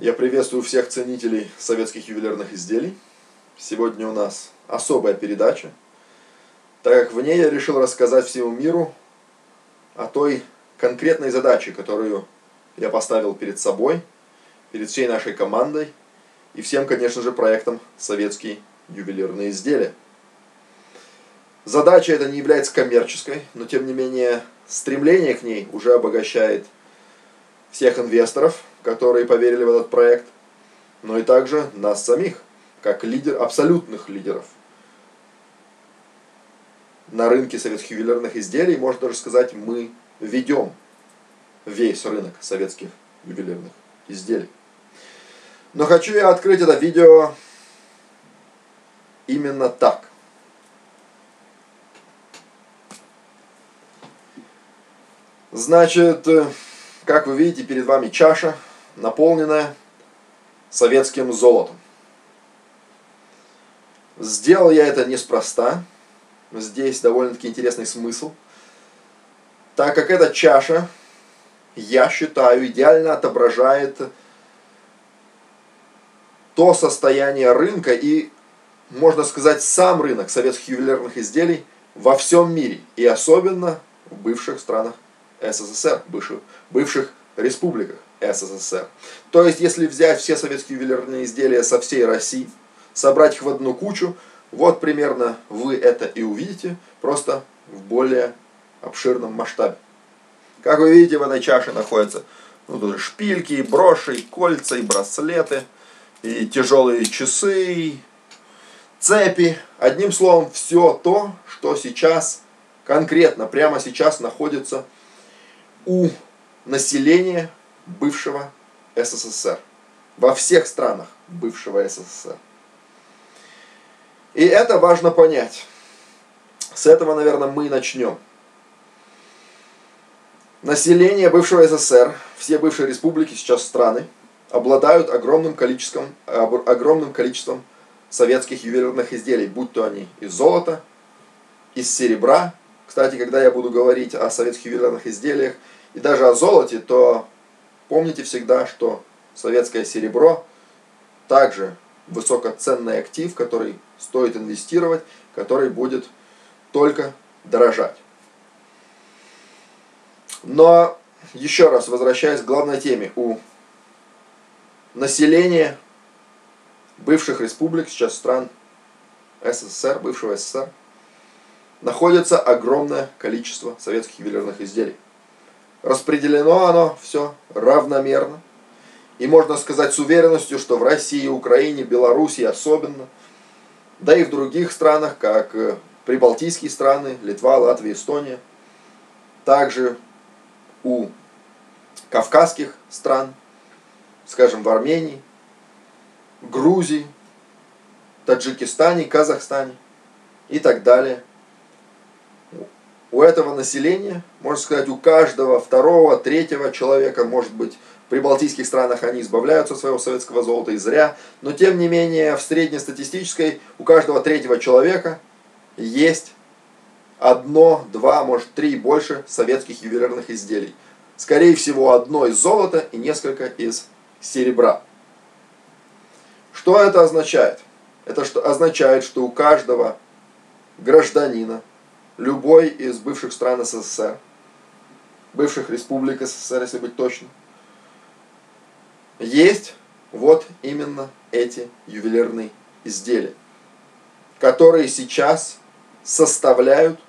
Я приветствую всех ценителей советских ювелирных изделий. Сегодня у нас особая передача, так как в ней я решил рассказать всему миру о той конкретной задаче, которую я поставил перед собой, перед всей нашей командой и всем, конечно же, проектом «Советские ювелирные изделия». Задача эта не является коммерческой, но тем не менее стремление к ней уже обогащает всех инвесторов, которые поверили в этот проект, но и также нас самих, как лидер, абсолютных лидеров на рынке советских ювелирных изделий, можно даже сказать, мы ведем весь рынок советских ювелирных изделий. Но хочу я открыть это видео именно так. Значит, э, как вы видите, перед вами чаша, наполненная советским золотом. Сделал я это неспроста. Здесь довольно-таки интересный смысл. Так как эта чаша, я считаю, идеально отображает то состояние рынка и, можно сказать, сам рынок советских ювелирных изделий во всем мире. И особенно в бывших странах СССР, бывших, бывших республиках СССР. То есть, если взять все советские ювелирные изделия со всей России, собрать их в одну кучу, вот примерно вы это и увидите, просто в более обширном масштабе. Как вы видите, в этой чаше находятся ну, тут шпильки, и броши, и кольца, и браслеты, и тяжелые часы, и цепи. Одним словом, все то, что сейчас, конкретно, прямо сейчас находится у населения бывшего СССР. Во всех странах бывшего СССР. И это важно понять. С этого, наверное, мы и начнем. Население бывшего СССР, все бывшие республики, сейчас страны, обладают огромным количеством, огромным количеством советских ювелирных изделий, будь то они из золота, из серебра, кстати, когда я буду говорить о советских ювелирных изделиях и даже о золоте, то помните всегда, что советское серебро также высокоценный актив, который стоит инвестировать, который будет только дорожать. Но еще раз возвращаясь к главной теме, у населения бывших республик, сейчас стран СССР, бывшего СССР, находится огромное количество советских ювелирных изделий. Распределено оно все равномерно. И можно сказать с уверенностью, что в России, Украине, Белоруссии особенно, да и в других странах, как э, прибалтийские страны, Литва, Латвия, Эстония, также у кавказских стран, скажем, в Армении, Грузии, Таджикистане, Казахстане и так далее – у этого населения, можно сказать, у каждого второго, третьего человека, может быть, в прибалтийских странах они избавляются от своего советского золота и зря, но тем не менее в среднестатистической у каждого третьего человека есть одно, два, может три больше советских ювелирных изделий. Скорее всего, одно из золота и несколько из серебра. Что это означает? Это что означает, что у каждого гражданина любой из бывших стран СССР, бывших республик СССР, если быть точным, есть вот именно эти ювелирные изделия, которые сейчас составляют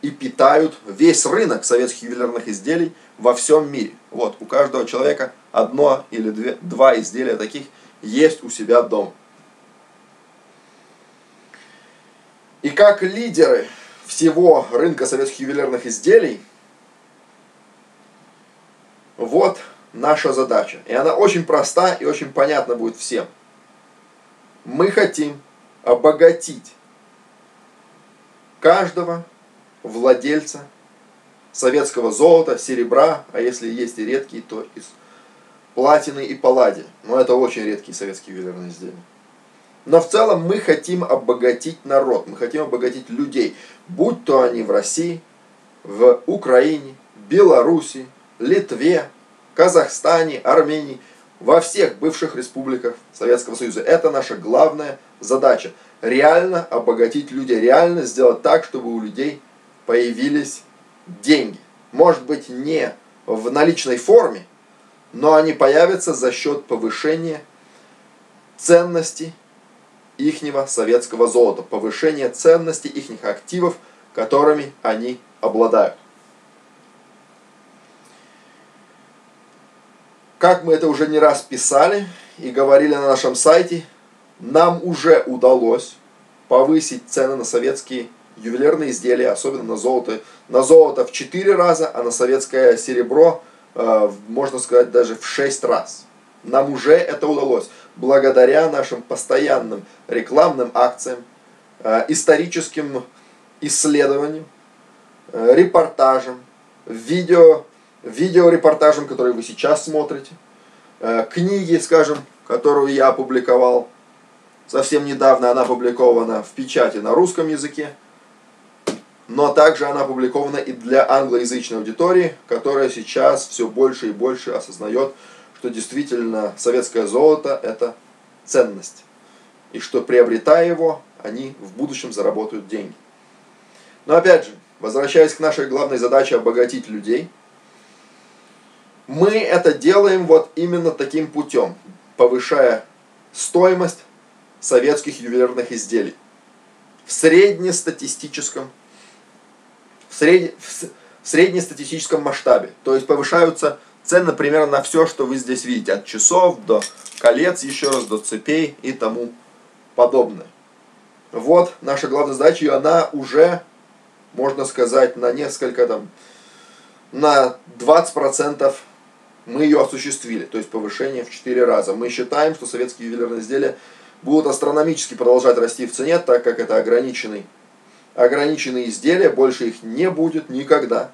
и питают весь рынок советских ювелирных изделий во всем мире. Вот, у каждого человека одно или две, два изделия таких есть у себя дома. И как лидеры всего рынка советских ювелирных изделий, вот наша задача. И она очень проста и очень понятна будет всем. Мы хотим обогатить каждого владельца советского золота, серебра, а если есть и редкие, то из платины и палладия. Но это очень редкие советские ювелирные изделия. Но в целом мы хотим обогатить народ, мы хотим обогатить людей, будь то они в России, в Украине, Беларуси, Литве, Казахстане, Армении. во всех бывших республиках Советского Союза. Это наша главная задача. Реально обогатить людей, реально сделать так, чтобы у людей появились деньги. Может быть, не в наличной форме, но они появятся за счет повышения ценности ихнего советского золота, повышения ценности их активов, которыми они обладают. Как мы это уже не раз писали и говорили на нашем сайте, нам уже удалось повысить цены на советские ювелирные изделия, особенно на золото. На золото в 4 раза, а на советское серебро, э, можно сказать, даже в 6 раз. Нам уже это удалось благодаря нашим постоянным рекламным акциям, э, историческим исследованиям, э, репортажам, видео видеорепортажам, которые вы сейчас смотрите, э, книги, скажем, которую я опубликовал. Совсем недавно, она опубликована в печати на русском языке, но также она опубликована и для англоязычной аудитории, которая сейчас все больше и больше осознает, что действительно советское золото – это ценность, и что приобретая его, они в будущем заработают деньги. Но опять же, возвращаясь к нашей главной задаче обогатить людей – мы это делаем вот именно таким путем, повышая стоимость советских ювелирных изделий в среднестатистическом в, сред... в среднестатистическом масштабе. То есть повышаются цены примерно на все, что вы здесь видите, от часов до колец, еще раз, до цепей и тому подобное. Вот наша главная задача, и она уже, можно сказать, на несколько там, на 20% мы ее осуществили, то есть повышение в 4 раза. Мы считаем, что советские ювелирные изделия будут астрономически продолжать расти в цене, так как это ограниченный, ограниченные изделия, больше их не будет никогда.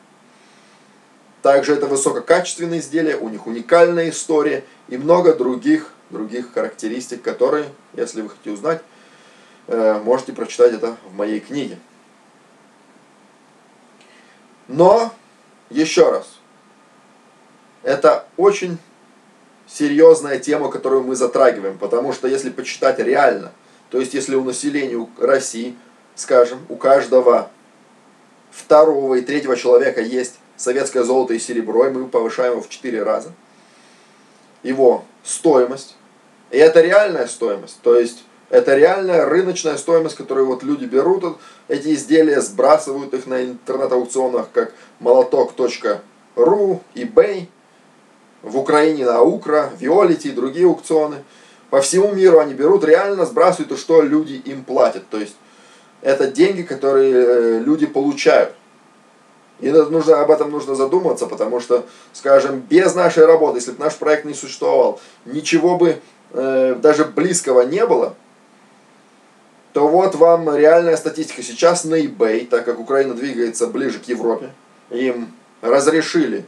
Также это высококачественные изделия, у них уникальная история и много других, других характеристик, которые, если вы хотите узнать, э, можете прочитать это в моей книге. Но, еще раз, это очень серьезная тема, которую мы затрагиваем, потому что если почитать реально, то есть если у населения России, скажем, у каждого второго и третьего человека есть советское золото и серебро, и мы повышаем его в 4 раза, его стоимость, и это реальная стоимость, то есть это реальная рыночная стоимость, которую вот люди берут, эти изделия сбрасывают их на интернет-аукционах, как молоток.ру, eBay, в Украине на Укра, Виолити и другие аукционы. По всему миру они берут, реально сбрасывают, и что люди им платят. То есть это деньги, которые э, люди получают. И нужно, об этом нужно задуматься, потому что, скажем, без нашей работы, если бы наш проект не существовал, ничего бы э, даже близкого не было, то вот вам реальная статистика. Сейчас на eBay, так как Украина двигается ближе к Европе, им разрешили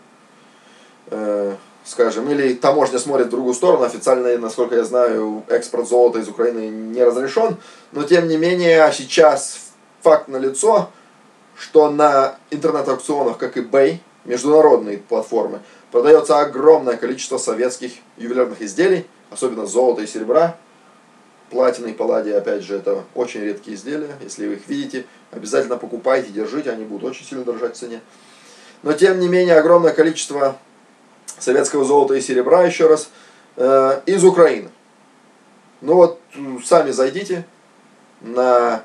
э, скажем, или таможня смотрит в другую сторону, официально, насколько я знаю, экспорт золота из Украины не разрешен, но тем не менее сейчас факт налицо, что на интернет-аукционах, как и eBay, международные платформы, продается огромное количество советских ювелирных изделий, особенно золота и серебра, платина и палладия, опять же, это очень редкие изделия, если вы их видите, обязательно покупайте, держите, они будут очень сильно дорожать в цене. Но тем не менее огромное количество советского золота и серебра, еще раз, э, из Украины. Ну вот, сами зайдите на,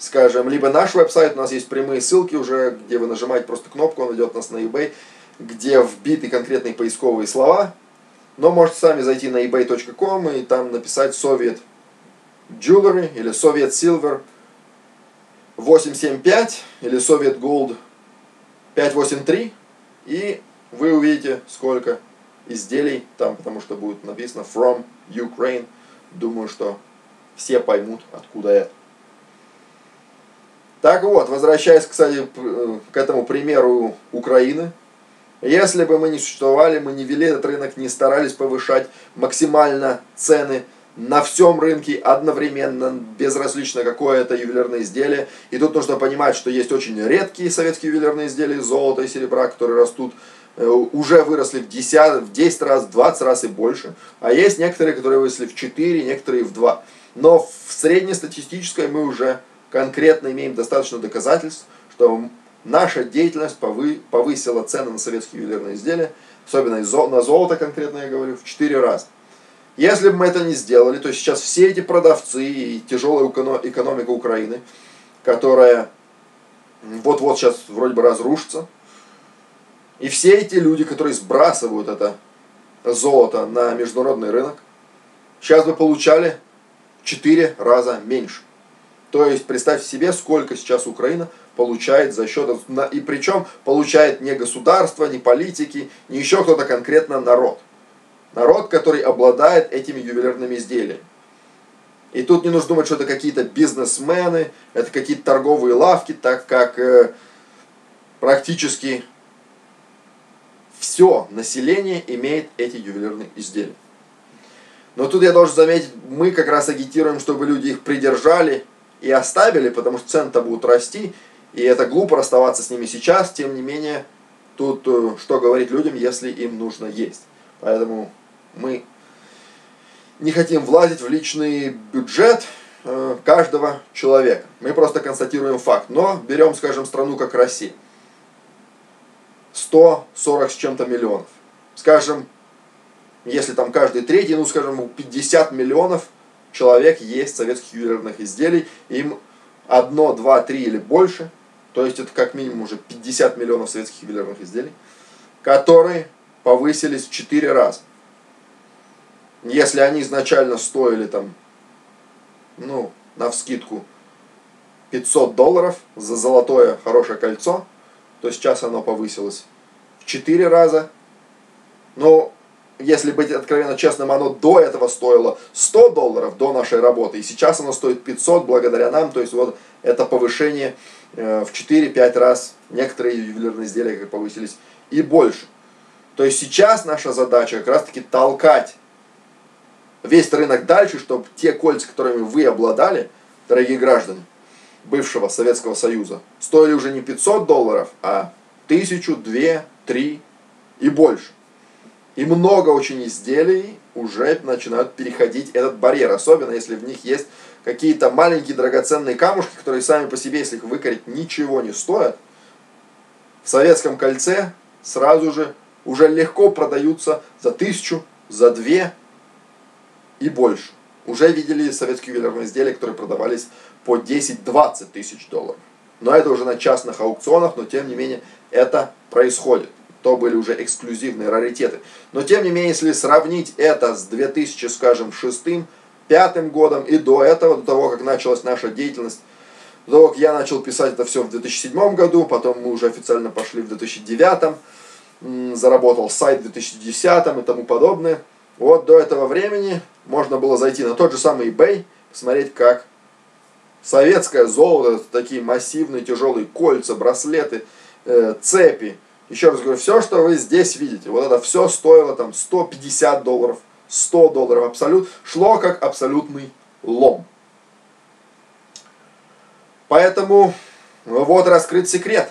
скажем, либо наш веб-сайт, у нас есть прямые ссылки уже, где вы нажимаете просто кнопку, он ведет нас на eBay, где вбиты конкретные поисковые слова, но можете сами зайти на ebay.com и там написать Soviet Jewelry или Soviet Silver 875 или Soviet Gold 583 и вы увидите, сколько изделий там, потому что будет написано from Ukraine. Думаю, что все поймут, откуда это. Так вот, возвращаясь, кстати, к этому примеру Украины, если бы мы не существовали, мы не вели этот рынок, не старались повышать максимально цены на всем рынке одновременно, безразлично какое это ювелирное изделие. И тут нужно понимать, что есть очень редкие советские ювелирные изделия, золото и серебра, которые растут э, уже выросли в 10, в 10 раз, в 20 раз и больше. А есть некоторые, которые выросли в 4, некоторые в 2. Но в среднестатистической мы уже конкретно имеем достаточно доказательств, что наша деятельность повысила цены на советские ювелирные изделия, особенно на золото конкретно я говорю, в 4 раза. Если бы мы это не сделали, то сейчас все эти продавцы и тяжелая экономика Украины, которая вот-вот сейчас вроде бы разрушится, и все эти люди, которые сбрасывают это золото на международный рынок, сейчас бы получали в 4 раза меньше. То есть представьте себе, сколько сейчас Украина получает за счет... И причем получает не государство, не политики, не еще кто-то конкретно народ. Народ, который обладает этими ювелирными изделиями. И тут не нужно думать, что это какие-то бизнесмены, это какие-то торговые лавки, так как э, практически все население имеет эти ювелирные изделия. Но тут я должен заметить, мы как раз агитируем, чтобы люди их придержали и оставили, потому что цены-то будут расти, и это глупо расставаться с ними сейчас, тем не менее, тут э, что говорить людям, если им нужно есть. Поэтому мы не хотим влазить в личный бюджет э, каждого человека. Мы просто констатируем факт. Но берем, скажем, страну как Россия. 140 с чем-то миллионов. Скажем, если там каждый третий, ну скажем, 50 миллионов человек есть советских ювелирных изделий, им одно, два, три или больше, то есть это как минимум уже 50 миллионов советских ювелирных изделий, которые повысились в 4 раза. Если они изначально стоили там, ну, на вскидку 500 долларов за золотое хорошее кольцо, то сейчас оно повысилось в 4 раза. Но если быть откровенно честным, оно до этого стоило 100 долларов до нашей работы, и сейчас оно стоит 500 благодаря нам, то есть вот это повышение э, в 4-5 раз, некоторые ювелирные изделия повысились и больше. То есть сейчас наша задача как раз таки толкать весь рынок дальше, чтобы те кольца, которыми вы обладали, дорогие граждане бывшего Советского Союза, стоили уже не 500 долларов, а тысячу, две, три и больше. И много очень изделий уже начинают переходить этот барьер, особенно если в них есть какие-то маленькие драгоценные камушки, которые сами по себе, если их выкорить, ничего не стоят. В советском кольце сразу же уже легко продаются за тысячу, за две и больше. Уже видели советские ювелирные изделия, которые продавались по 10-20 тысяч долларов. Но это уже на частных аукционах, но тем не менее это происходит. То были уже эксклюзивные раритеты. Но тем не менее, если сравнить это с 2000, скажем, шестым, пятым годом и до этого, до того, как началась наша деятельность, до того, как я начал писать это все в 2007 году, потом мы уже официально пошли в 2009, заработал сайт в 2010 и тому подобное. Вот до этого времени можно было зайти на тот же самый eBay, посмотреть, как советское золото, такие массивные тяжелые кольца, браслеты, э, цепи. Еще раз говорю, все, что вы здесь видите, вот это все стоило там 150 долларов, 100 долларов, абсолют, шло как абсолютный лом. Поэтому вот раскрыт секрет.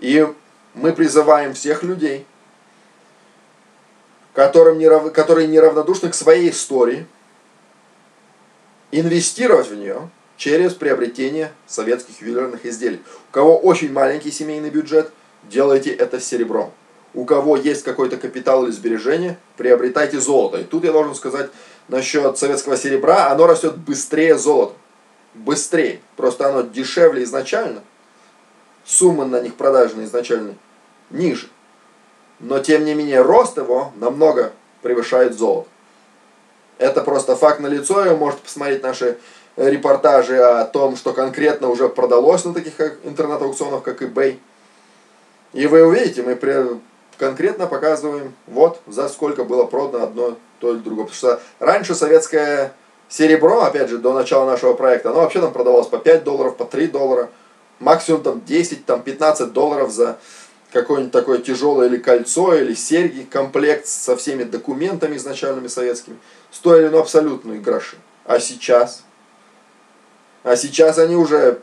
И мы призываем всех людей – которым нерав... которые неравнодушны к своей истории, инвестировать в нее через приобретение советских ювелирных изделий. У кого очень маленький семейный бюджет, делайте это серебром. У кого есть какой-то капитал или сбережения, приобретайте золото. И тут я должен сказать насчет советского серебра, оно растет быстрее золота. Быстрее. Просто оно дешевле изначально. Сумма на них продажная изначально ниже но тем не менее рост его намного превышает золото. Это просто факт на лицо, вы можете посмотреть наши репортажи о том, что конкретно уже продалось на таких интернет-аукционах, как eBay. И вы увидите, мы конкретно показываем, вот за сколько было продано одно, то или другое. Потому что раньше советское серебро, опять же, до начала нашего проекта, оно вообще там продавалось по 5 долларов, по 3 доллара, максимум там 10, там 15 долларов за какое-нибудь такое тяжелое или кольцо, или серьги, комплект со всеми документами изначальными советскими, стоили ну абсолютные гроши. А сейчас? А сейчас они уже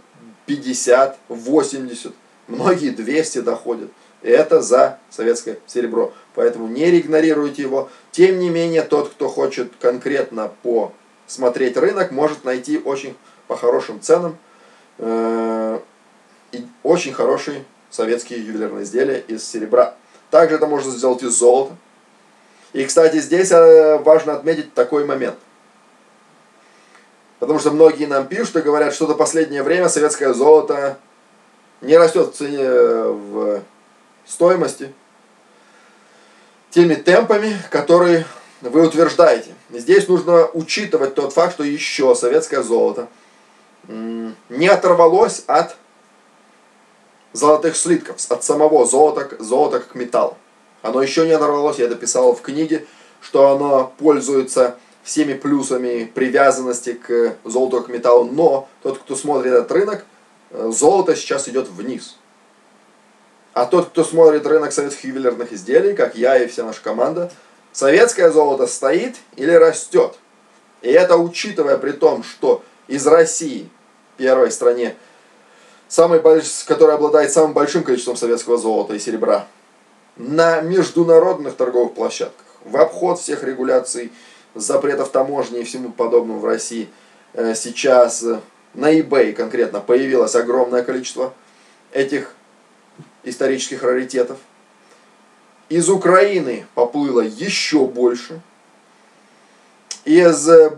50, 80, многие 200 доходят. Это за советское серебро. Поэтому не игнорируйте его. Тем не менее, тот, кто хочет конкретно посмотреть рынок, может найти очень по хорошим ценам э, и очень хорошие советские ювелирные изделия из серебра. Также это можно сделать из золота. И, кстати, здесь э, важно отметить такой момент. Потому что многие нам пишут и говорят, что за последнее время советское золото не растет в цене, в стоимости теми темпами, которые вы утверждаете. Здесь нужно учитывать тот факт, что еще советское золото не оторвалось от золотых слитков, от самого золота, золота как металла. Оно еще не оторвалось, я это писал в книге, что оно пользуется всеми плюсами привязанности к золоту как металлу, но тот, кто смотрит этот рынок, э, золото сейчас идет вниз. А тот, кто смотрит рынок советских ювелирных изделий, как я и вся наша команда, советское золото стоит или растет. И это учитывая при том, что из России, первой стране, самой, которая обладает самым большим количеством советского золота и серебра, на международных торговых площадках, в обход всех регуляций, запретов таможни и всему подобному в России, э, сейчас э, на eBay конкретно появилось огромное количество этих исторических раритетов. Из Украины поплыло еще больше. Из э,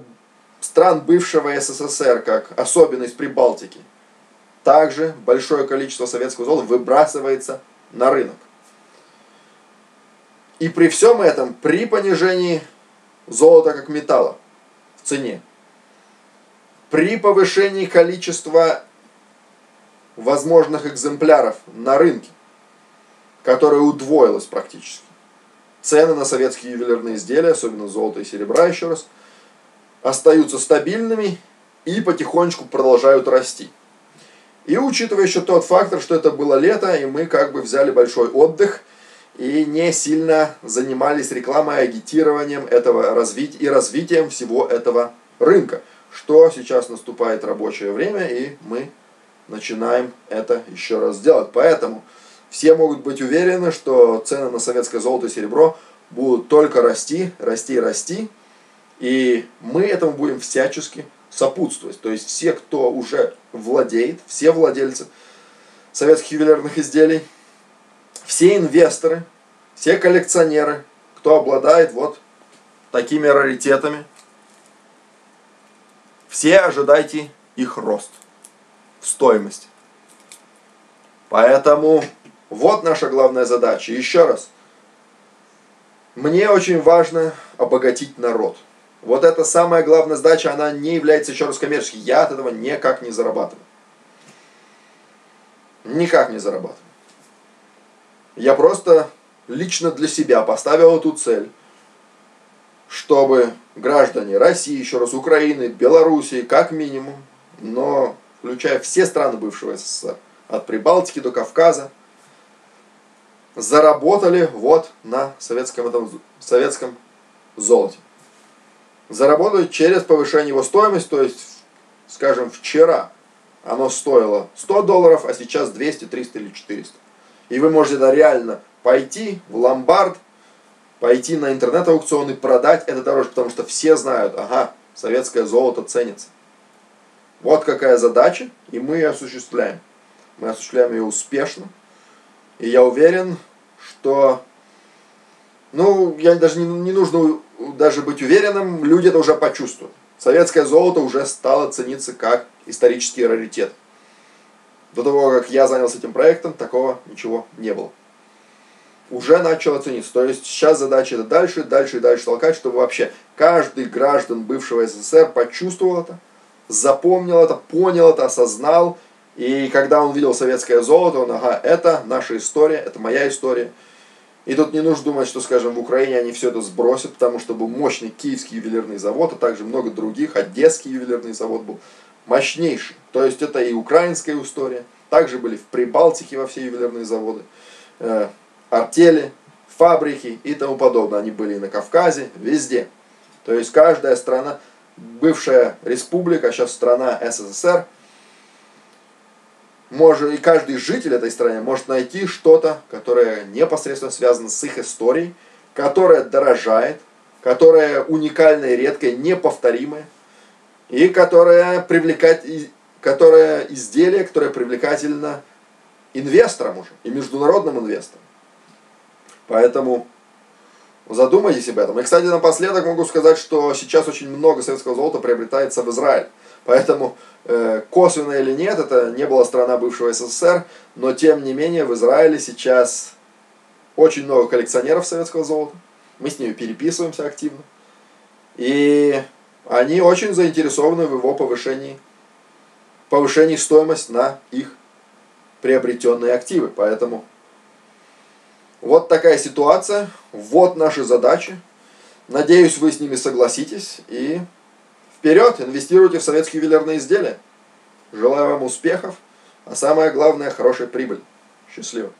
стран бывшего СССР, как особенно из Прибалтики, также большое количество советского золота выбрасывается на рынок. И при всем этом, при понижении золота как металла в цене, при повышении количества возможных экземпляров на рынке, которое удвоилось практически, цены на советские ювелирные изделия, особенно золото и серебра еще раз, остаются стабильными и потихонечку продолжают расти. И учитывая еще тот фактор, что это было лето, и мы как бы взяли большой отдых – и не сильно занимались рекламой, агитированием этого развития и развитием всего этого рынка. Что сейчас наступает рабочее время, и мы начинаем это еще раз делать. Поэтому все могут быть уверены, что цены на советское золото и серебро будут только расти, расти, расти. И мы этому будем всячески сопутствовать. То есть все, кто уже владеет, все владельцы советских ювелирных изделий, все инвесторы, все коллекционеры, кто обладает вот такими раритетами, все ожидайте их рост в стоимости. Поэтому вот наша главная задача. Еще раз. Мне очень важно обогатить народ. Вот эта самая главная задача, она не является еще раз коммерческой. Я от этого никак не зарабатываю. Никак не зарабатываю. Я просто лично для себя поставил эту цель, чтобы граждане России, еще раз Украины, Белоруссии, как минимум, но включая все страны бывшего СССР, от Прибалтики до Кавказа, заработали вот на советском, этом, советском золоте. Заработали через повышение его стоимости, то есть, скажем, вчера оно стоило 100 долларов, а сейчас 200, 300 или 400. И вы можете это реально пойти в ломбард, пойти на интернет-аукцион и продать это дороже, потому что все знают, ага, советское золото ценится. Вот какая задача, и мы ее осуществляем. Мы осуществляем ее успешно. И я уверен, что, ну, я даже не, не нужно даже быть уверенным, люди это уже почувствуют. Советское золото уже стало цениться как исторический раритет. До того, как я занялся этим проектом, такого ничего не было. Уже начало цениться. То есть сейчас задача это дальше, дальше и дальше толкать, чтобы вообще каждый граждан бывшего СССР почувствовал это, запомнил это, понял это, осознал. И когда он видел советское золото, он, ага, это наша история, это моя история. И тут не нужно думать, что, скажем, в Украине они все это сбросят, потому что был мощный киевский ювелирный завод, а также много других, одесский ювелирный завод был мощнейший. То есть это и украинская история. Также были в Прибалтике во все ювелирные заводы, э, артели, фабрики и тому подобное. Они были и на Кавказе, везде. То есть каждая страна, бывшая республика, сейчас страна СССР, может, и каждый житель этой страны может найти что-то, которое непосредственно связано с их историей, которое дорожает, которое уникальное, редкое, неповторимое, и которое привлекает, которое изделие, которое привлекательно инвесторам уже, и международным инвесторам. Поэтому задумайтесь об этом. И, кстати, напоследок могу сказать, что сейчас очень много советского золота приобретается в Израиль. Поэтому э, косвенно или нет, это не была страна бывшего СССР, но тем не менее в Израиле сейчас очень много коллекционеров советского золота. Мы с ними переписываемся активно. И они очень заинтересованы в его повышении, повышении стоимости на их приобретенные активы. Поэтому вот такая ситуация, вот наши задачи. Надеюсь, вы с ними согласитесь и Вперед, инвестируйте в советские ювелирные изделия. Желаю вам успехов, а самое главное, хорошей прибыли. Счастливо.